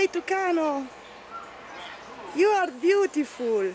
Vai Tucano! You are beautiful!